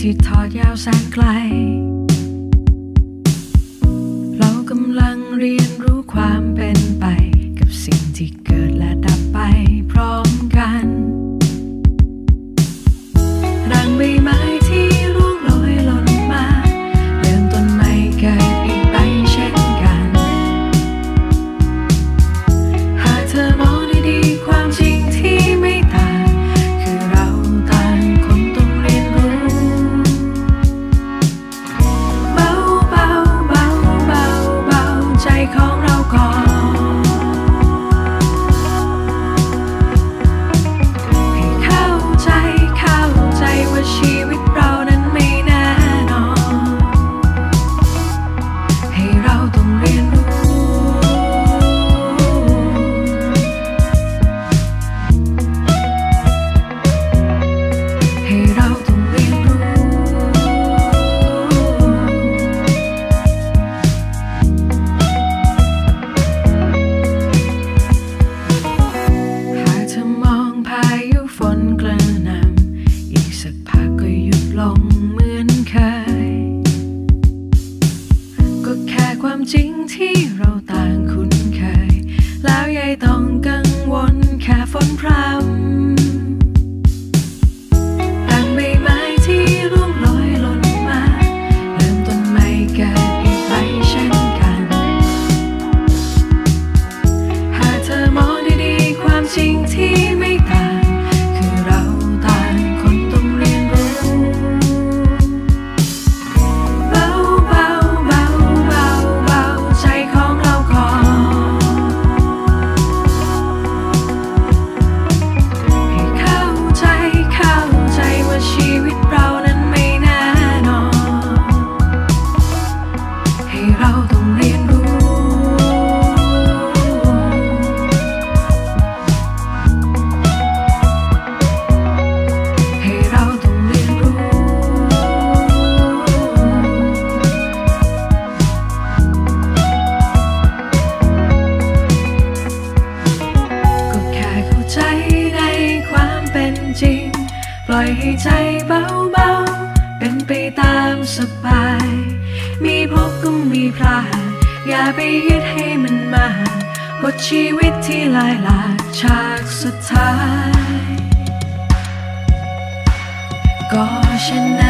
ที่ทอดยาวแสนไกล ที่เราต่างคุณ ล่อยให้ใจเบาเบาเป็นไปตามสบาย มีพบก็มีพลาด อย่าไปยึดให้มันมากบทชีวิตที่ลายหลากฉากสุดท้าย ก็ชนะ